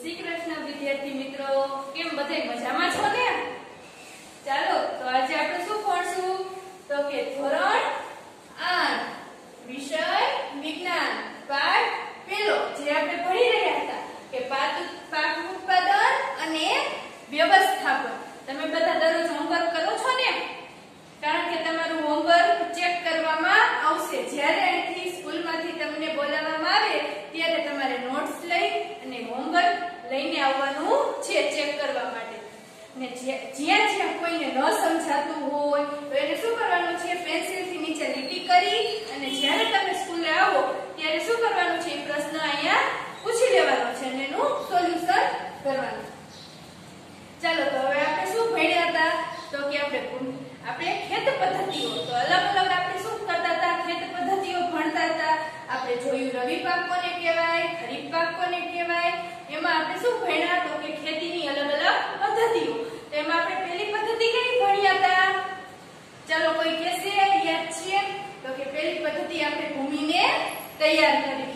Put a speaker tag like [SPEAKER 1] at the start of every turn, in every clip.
[SPEAKER 1] શ્રી કૃષ્ણ, વિદ્યાર્થી મિત્રો, કેમ બધાય મજામાં છો ને? ચાલો, તો આજે આપણે શું ભણશું? તો કે ધોરણ 8 વિષય વિજ્ઞાન, પાઠ પેલો, જે આપણે ભણી રહ્યા હતા, કે પાક પાક ઉત્પાદન અને વ્યવસ્થાપન. તમે બધા દરરોજ હોમવર્ક કરો છો ને? કારણ કે તમારું હોમવર્ક ચેક કરવામાં આવશે જ્યારે અહીંથી સ્કૂલમાંથી તમને બોલાવવામાં આવે, ત્યારે તમારે નોટ્સ લઈ અને હોમવર્ક લઈને આવવાનું છે ચેક કરવા માટે. ને જ્યાં જ્યાં કોઈને ન સમજાતું હોય, તો એને શું કરવાનું છે? પેન્સિલથી નીચે લીટી કરી અને જ્યારે તમે સ્કૂલે આવો, ત્યારે શું કરવાનું છે? એ પ્રશ્ન અહીંયા પૂછી લેવાનો છે અને એનું સોલ્યુશન કરવાનું. ચાલો, તો હવે આપણે શું ભણ્યા હતા? તો કે આપણે આપણે ખેત પદ્ધતિઓ, તો અલગ અલગ આપણે શું કરતા હતા, ખેત પદ્ધતિઓ ભણતા હતા. આપણે જોયું રવિ પાક કોને કહેવાય, ખરીફ પાક કોને કહેવાય? એમાં આપણે શું ભણ્યા તો કે ખેતીની અલગ અલગ પદ્ધતિઓ. તો એમાં આપણે પહેલી પદ્ધતિ કઈ ભણ્યા હતા? ચાલો કોઈ કહેશે, યાદ છે? તો કે પહેલી પદ્ધતિ આપણે ભૂમિને તૈયાર કરી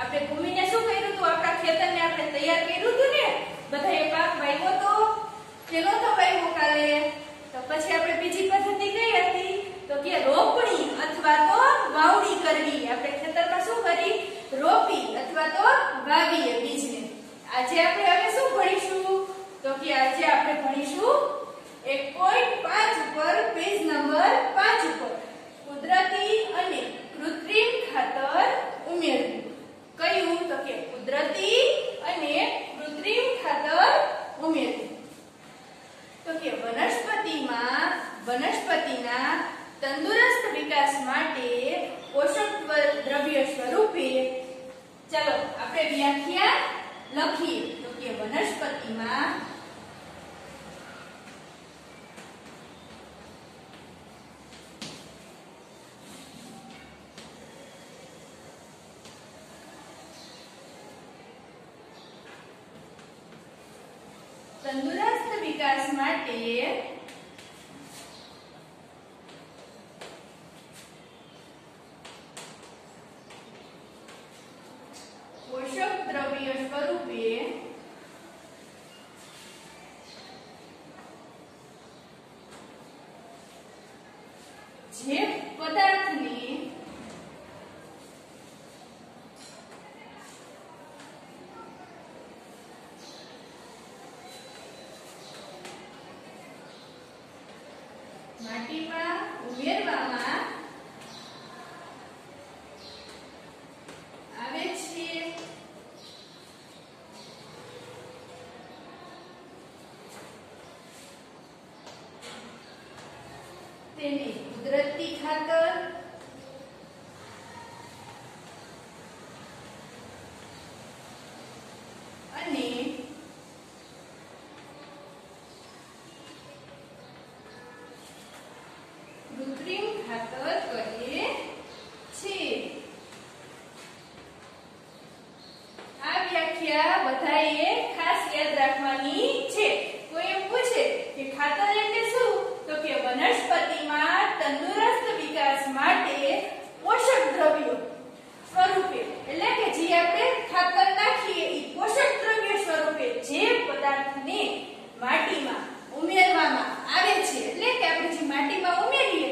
[SPEAKER 1] આપણે ભૂમિને શું કર્યું હતું? આપણા ખેતરને આપણે તૈયાર કર્યું હતું ને? બધાએ પાક વાવ્યો તો? કે નહોતો વાવ્યો કાલે. તો પછી આપણે બીજી પદ્ધતિ કઈ હતી? તો કે રોપણી. અથવા તો વાવણી કરવી. આપણે ખેતરમાં શું કરી? રોપી અથવા તો વાવીએ બીજને. આજે આપણે હવે શું ભણીશું? તો કે આજે આપણે ભણીશું 1.5 ઉપર પેજ નંબર 5 ઉપર. કુદરતી અને કૃત્રિમ ખાતર ઉમેરવું કયું તો કે કુદરતી અને કૃત્રિમ ખાતર ઉમેરવું તો કે વનસ્પતિમાં વનસ્પતિના તંદુરસ્ત વિકાસ માટે પોષક દ્ર- દ્રવ્ય સ્વરૂપે ચાલો આપણે વ્યાખ્યા લખીએ તો કે વનસ્પતિમાં તંદુરસ્ત વિકાસ માટે પોષક દ્રવ્ય સ્વરૂપે જે પદાર્થને માટીમાં ઉમેરવામાં આવે છે તેને કુદરતી ખાતર અને કૃત્રિમ ખાતર કહે છે આ વ્યાખ્યા બધાએ ખાસ યાદ રાખવાની છે કોઈ એમ પૂછે કે ખાતર એટલે શું તો કે વનસ્પતિમાં તંદુરસ્ત વિકાસ માટે પોષક દ્રવ્યો સ્વરૂપે એટલે કે જે આપણે ખાતર નાખીએ એ પોષક દ્રવ્ય સ્વરૂપે જે પદાર્થને માટીમાં ઉમેરવામાં આવે છે એટલે કે આપણે જે માટીમાં ઉમેરીએ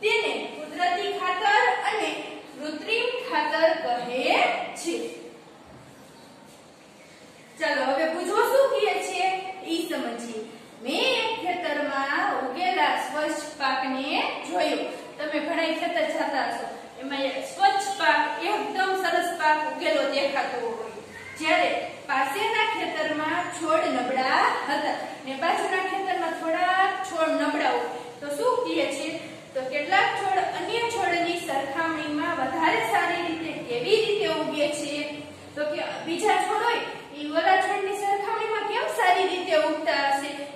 [SPEAKER 1] તેને કુદરતી ખાતર અને કૃત્રિમ ખાતર કહે છે ચાલો હવે પૂછવો શું કહે છે ઈ સમજીએ મેં એક ખેતરમાં ઉગેલા સ્વચ્છ પાકને જોયો. તમે ઘણા ખેતર જતા છો એમાં સ્વચ્છ પાક, એકદમ સરસ પાક ઉગેલો દેખાતો હોય. જ્યારે પાસેના ખેતરમાં છોડ નબળા હતા ને બાજુના ખેતરમાં થોડા છોડ નબળા હોય તો શું કહે છે તો કેટલાક છોડ અન્ય છોડની સરખામણીમાં વધારે સારી રીતે કેવી રીતે ઉગે છે? તો કે બીજા છોડ હોય એ ઓલા છોડની સરખામણીમાં કેમ સારી રીતે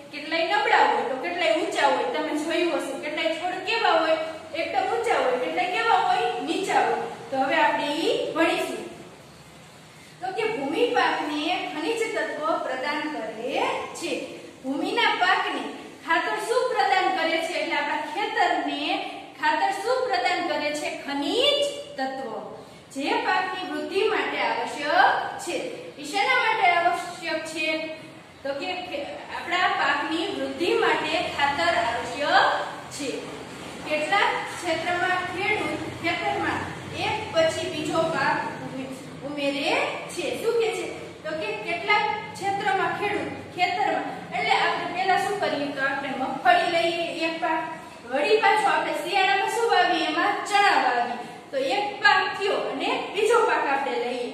[SPEAKER 1] ક્ષેત્રમાં ખેડૂત ખેતરમાં એક પછી બીજો પાક ઉમેરે છે. શું કે છે? તો કે કેટલાક ક્ષેત્રમાં ખેડૂત ખેતરમાં, એટલે આપણે પહેલા શું કરીએ? તો આપણે મગફળી લઈએ એક પાક વળી પાછો આપણે શિયાળામાં શું વાવીએ? એમાં ચણા વાવીએ. તો એક પાક થયો અને બીજો પાક આપણે લઈએ.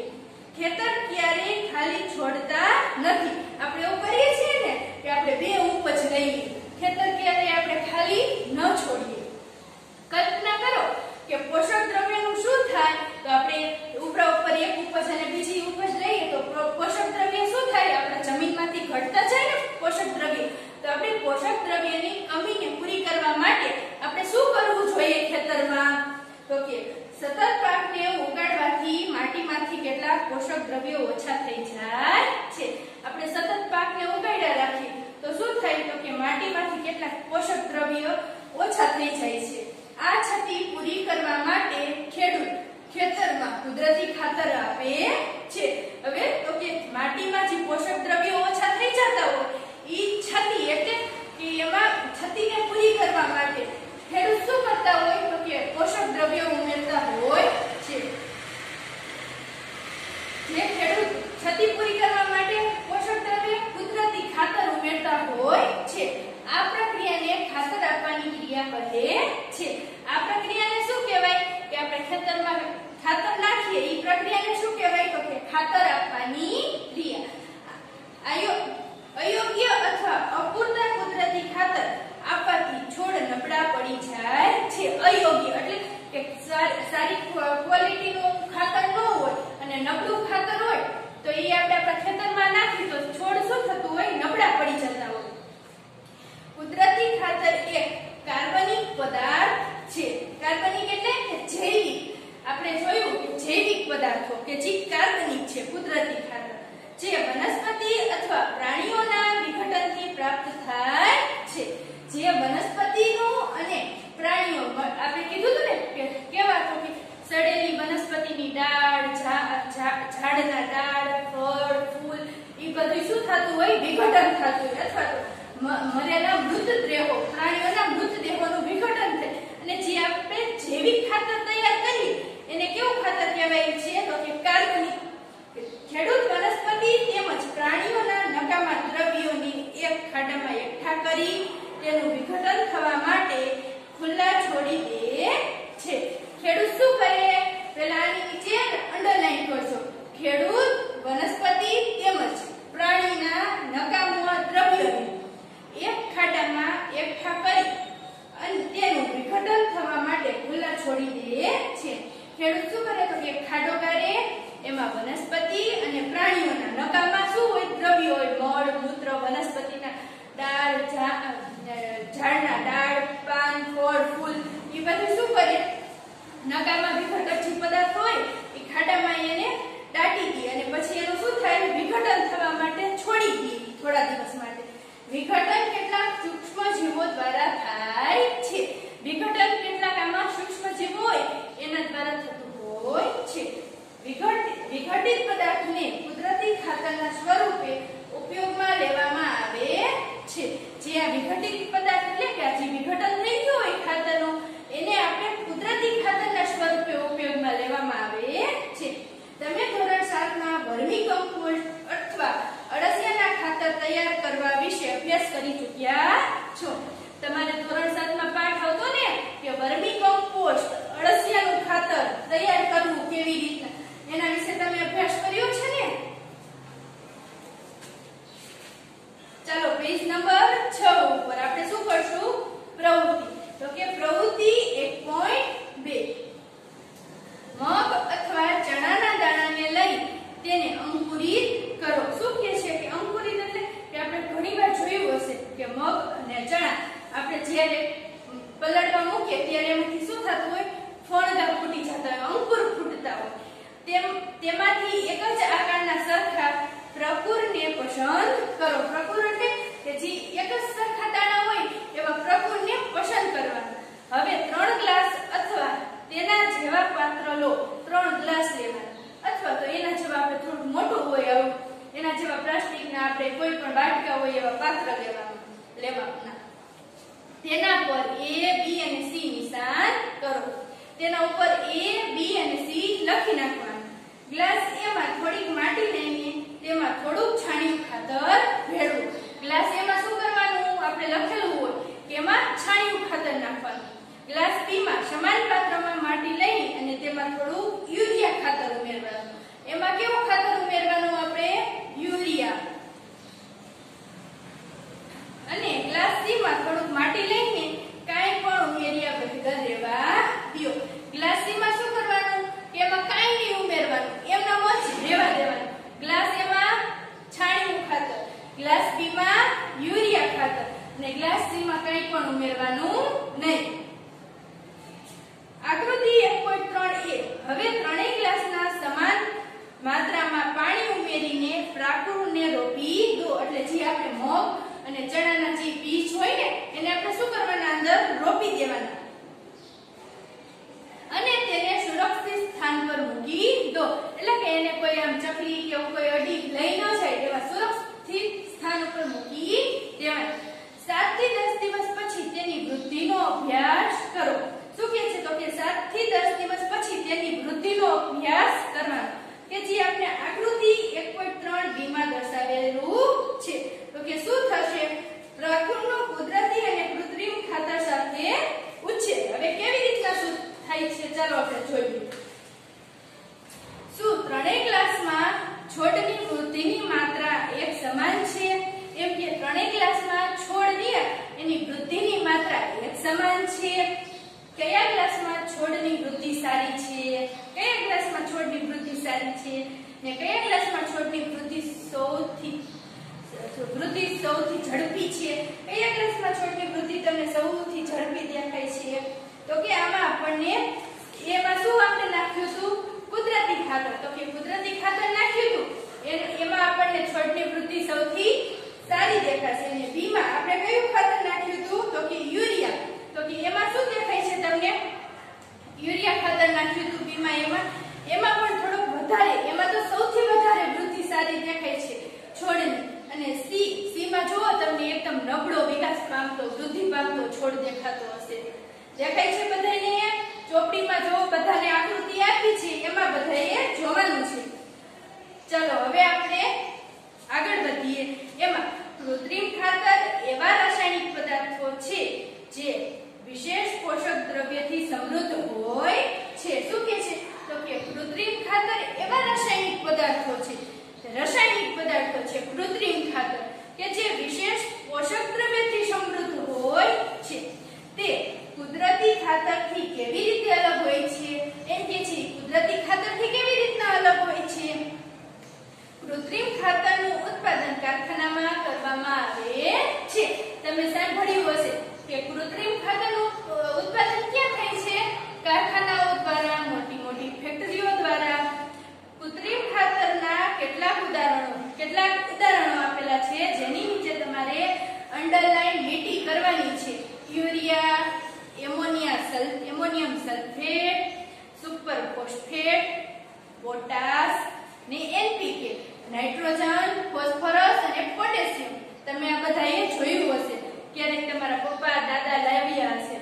[SPEAKER 1] ખેતર ક્યારે ખાલી છોડતા નથી. આપણે એવું કરીએ છીએ ને કે આપણે બે ઉપજ લઈએ. ખેતર ક્યારેય આપણે ખાલી ન છોડીએ. કલ્પના કરો કે પોષક દ્રવ્યનું શું થાય? તો આપણે ઉપરા ઝાડના ડાળ ફળ, ફૂલ એ બધું શું થતું હોય? વિઘટન થતું હોય અથવા તો મરેલા મૃતદેહો પ્રાણીઓના મૃતદેહોનું વિઘટન થાય. અને જે આપણે જૈવિક ખાતર તૈયાર કરી એને કેવું ખાતર કહેવાય? છે તો કે કાર્બનિક ખેડૂત વનસ્પતિ તેમજ પ્રાણીઓના નકામા દ્રવ્યોની એક ખાડામાં એકઠા કરી તેનું વિઘટન થવા માટે ખુલ્લા છોડી દે છે. ખેડૂત શું કરે? પેલા નીચે અંડરલાઈન કરજો. ખેડૂત વનસ્પતિ એક જ આકારના સરખા પ્રકુરને પસંદ કરો. પ્રકૃતિ એટલે કે જે એક જ સરખા દાણા હોય એવા પ્રકુરને પસંદ કરવાના. હવે ત્રણ ગ્લાસ અથવા તેના જેવા પાત્ર લો. ત્રણ ગ્લાસ લેવાના અથવા તો એના જેવા આપણે થોડું મોટું હોય આવું. એના જેવા પ્લાસ્ટિકના આપણે કોઈ પણ વાટકા હોય એવા પાત્ર લેવાનું લેવાના. તેના પર એ, બી અને સી નિશાન કરો. તેના ઉપર એ, બી અને સી લખી નાખો ગ્લાસ એમાં થોડીક માટી લઈને તેમાં થોડુંક છાણિયું ખાતર ભેળવું. ગ્લાસ એમાં શું કરવાનું? આપણે લખેલું હોય એમાં છાણિયું ખાતર નાખવાનું. ગ્લાસ બી માં સમાન પાત્રમાં માટી લઈ અને તેમાં થોડું યુરિયા ખાતર ઉમેરવાનું. એમાં કેવું ખાતર ઉમેરવાનું આપણે યુરિયા અને ગ્લાસ સી માં થોડુંક માટી લઈને કાંઈ પણ ઉમેર્યા વગર રહેવા દો ગ્લાસ સી માં શું કરવાનું કે એમાં કાંઈ નહીં ઉમેરવાનું એમના જ રહેવા દેવાનું ગ્લાસ એમાં છાણિયું ખાતર ગ્લાસ બી માં યુરિયા ખાતર અને ગ્લાસ સી માં કંઈ પણ ઉમેરવાનું નહીં આકૃતિ 1.3 એ હવે ત્રણેય ગ્લાસના સમાન માત્રામાં પાણી ઉમેરીને પ્રાકૃતને રોપી દો એટલે જે આપણે મગ અને ચણાના જે બીજ હોય ને એને આપણે શું કરવાના અંદર રોપી દેવાના અને તેને સુરક્ષિત સ્થાન પર મૂકી દો એટલે કે એને કોઈ આમ ચકલી કે એવું કોઈ અડી લઈ ન જાય એવા સુરક્ષિત સ્થાન ઉપર મૂકી દેવાના સાતથી દસ દિવસ પછી તેની વૃદ્ધિનો અભ્યાસ કરો શું કહે છે તો કે સાતથી દસ દિવસ પછી તેની વૃદ્ધિનો અભ્યાસ કરવાનો કે જે આપણે આકૃતિ 1.3 બી માં દર્શાવેલું છે તો કે શું થશે પ્રકૃતિનો કુદરતી અને કૃત્રિમ ખાતર સાથે ઉછેર હવે કેવી રીતના શું થાય છે ચાલો આપણે જોઈએ શું ત્રણેય ક્લાસમાં છોડની વૃદ્ધિની માત્રા એક સમાન છે એમ કે ત્રણેય ક્લાસમાં છોડની એની વૃદ્ધિની માત્રા એક સમાન છે કયા ક્લાસમાં છોડની વૃદ્ધિ સારી છે કયા ક્લાસમાં છોડની વૃદ્ધિ સારી છે ને કયા ક્લાસમાં છોડની વૃદ્ધિ સૌથી વૃદ્ધિ સૌથી ઝડપી છે કયા ક્લાસમાં છોડની વૃદ્ધિ તમને સૌથી ઝડપી દેખાય છે? તો કે આમાં આપણને એમાં શું આપણે નાખ્યું હતું કુદરતી ખાતર તો કે કુદરતી ખાતર નાખ્યું હતું એ- એમાં આપણને છોડની વૃદ્ધિ સૌથી સારી દેખાશે અને બી માં આપણે કયું ખાતર નાખ્યું હતું તો કે યુરિયા તો કે એમાં શું દેખાય છે તમને યુરિયા ખાતર નાખ્યું હતું બી માં એમાં એમાં પણ થોડુંક વધારે એમાં તો સૌથી વધારે વૃદ્ધિ સારી દેખાય છે છોડની અને સી સી માં જુઓ તમને એકદમ નબળો વિકાસ પામતો વૃદ્ધિ પામતો છોડ દેખાતો હશે. દેખાય છે બધાને ચોપડીમાં જો બધાને આકૃતિ આપી છે, એમાં બધાએ જોવાનું છે. ચલો, હવે આપણે આગળ વધીએ. એમાં કૃત્રિમ ખાતર એવા રાસાયણિક પદાર્થો છે જે વિશેષ પોષક દ્રવ્યથી સમૃદ્ધ હોય છે. શું કે છે? તો કે કૃત્રિમ ખાતર એવા રાસાયણિક પદાર્થો છે. રાસાયણિક પદાર્થો છે કૃત્રિમ ખાતર. કે જે વિશેષ પોષક દ્રવ્યથી સમૃદ્ધ હોય છે તે કુદરતી ખાતરથી કેવી રીતે અલગ હોય છે કુદરતી ખાતરથી કેવી રીતના અલગ હોય છે કૃત્રિમ ખાતરનું ઉત્પાદન કારખાનામાં કરવામાં આવે છે તમે સાંભળ્યું હશે કે કૃત્રિમ ખાતરનું અ, ઉત્પાદન ક્યાં થાય છે કારખાનાઓ દ્વારા મોટી મોટી ફેક્ટરીઓ દ્વારા કૃત્રિમ ખાતરના કેટલાક ઉદાહરણો કેટલાક ઉદાહરણો આપેલા છે જેની નીચે તમારે અંડરલાઈન લીટી કરવાની છે urea ammonia sulph ammonium sulphate super phosphate potash ને એનપીકે નાઇટ્રોજન, ફોસ્ફરસ અને પોટેશિયમ. તમે આ બધાએ જોયું હશે. ક્યારેક તમારા પપ્પા, દાદા લાવ્યા હશે.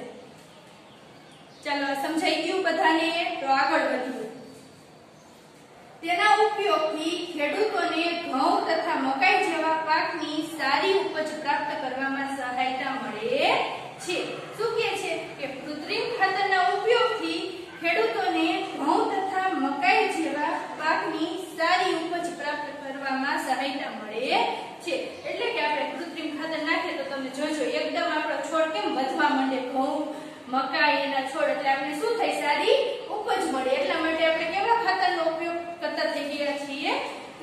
[SPEAKER 1] ચાલો સમજાઈ ગયું બધાને? તો આગળ વધીએ. તેના ઉપયોગથી ખેડૂતોને ઘઉં તથા મકાઈ જેવા પાકની સારી ઉપજ પ્રાપ્ત કરવામાં સહાયતા મળે છે. શું કહે છે? કે કૃત્રિમ ખાતરના ઉપયોગથી ખેડૂતોને ઘઉં તથા મકાઈ જેવા પાકની સારી ઉપજ પ્રાપ્ત કરવામાં સહાયતા મળે છે. એટલે કે આપણે કૃત્રિમ ખાતર નાખીએ તો તમે જોજો, એકદમ આપણો છોડ કેમ વધવા માંડે? ઘઉં, મકાઈ એના છોડ, એટલે આપણે શું થાય? સારી ઉપજ મળે. એટલા માટે આપણે કેવા ખાતરનો ઉપયોગ કરતા થઈ ગયા છીએ?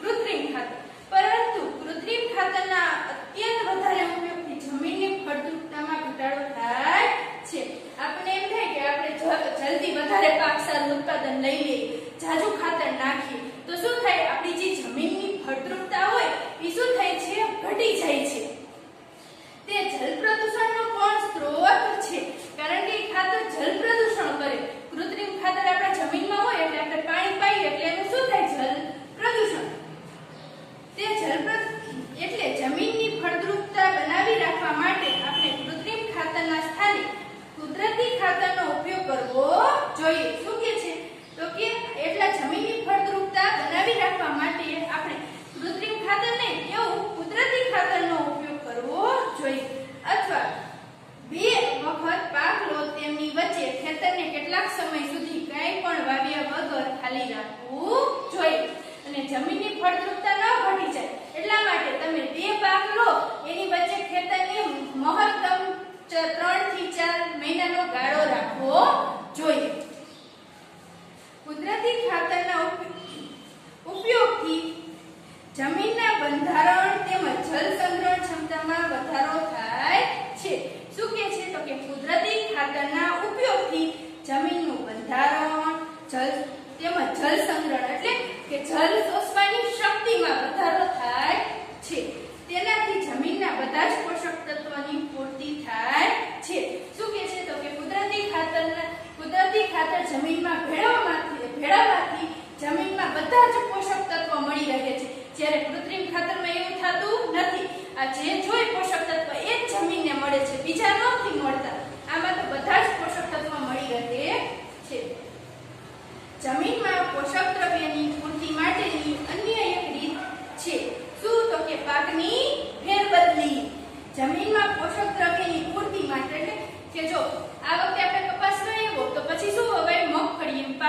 [SPEAKER 1] કૃત્રિમ ખાતર પરંતુ કૃત્રિમ ખાતરના અત્યંત વધારે ઉપયોગથી જમીનની ફળદ્રુપતામાં ઘટાડો થાય છે આપણે એમ થાય કે આપણે જ- જલ્દી વધારે પાક સારું ઉત્પાદન લઈ લઈએ જાજુ ખાતર નાખીએ તો શું થાય? આપણી જે જમીનની ફળદ્રુપતા હોય, એ શું થાય છે? ઘટી જાય છે. તે જલ પ્રદૂષણનો પણ સ્ત્રોત છે, કારણ કે ખાતર જલ પ્રદૂષણ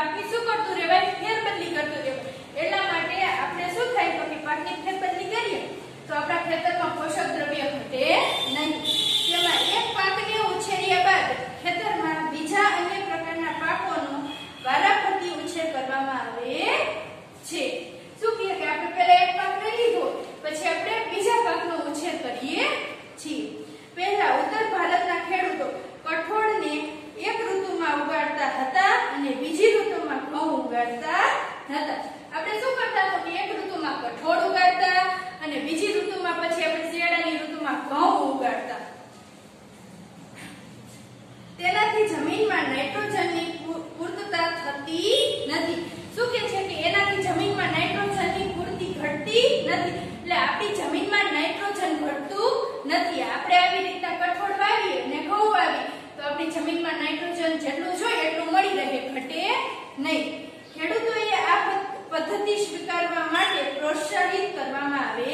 [SPEAKER 1] પાકની શું કરતું રહેવાય ફેરબદલી કરતું રહેવાય એટલા માટે આપણે શું થાય? તો કે પાકની ફેરબદલી કરીએ. તો આપણા ખેતરમાં પોષક દ્રવ્ય ઘટે નહીં. તેમાં એક પાકને ઉછેર્યા બાદ ખેતરમાં બીજા અન્ય પ્રકારના પાકોનો વારાફરતી ઉછેર કરવામાં આવે છે. શું કહે કે આપણે પહેલા એક પાક લઈ લીધો, પછી આપણે બીજા પાકનો ઉછેર કરીએ છીએ. પહેલા ઉત્તર ભારતના ખેડૂતો કઠોળને એક ઋતુમાં ઉગાડતા હતા અને બીજી ઋતુમાં બીજી ઋતુમાં પછી તેનાથી જમીનમાં નાઇટ્રોજનની પૂર્તતા શું કે છે કે એનાથી જમીનમાં નાઇટ્રોજનની પૂર્તિ ઘટતી નથી? એટલે આપણી જમીનમાં નાઇટ્રોજન ઘટતું નથી. આપણે આવી રીતના કઠોળ વાવીએ ને ઘઉં વાવીએ, તો આપણી જમીનમાં નાઇટ્રોજન જેટલું જોઈએ એટલું મળી રહે. ઘટે નહીં. ખેડૂતોએ આ પદ્ધતિ સ્વીકારવા માટે પ્રોત્સાહિત કરવામાં આવે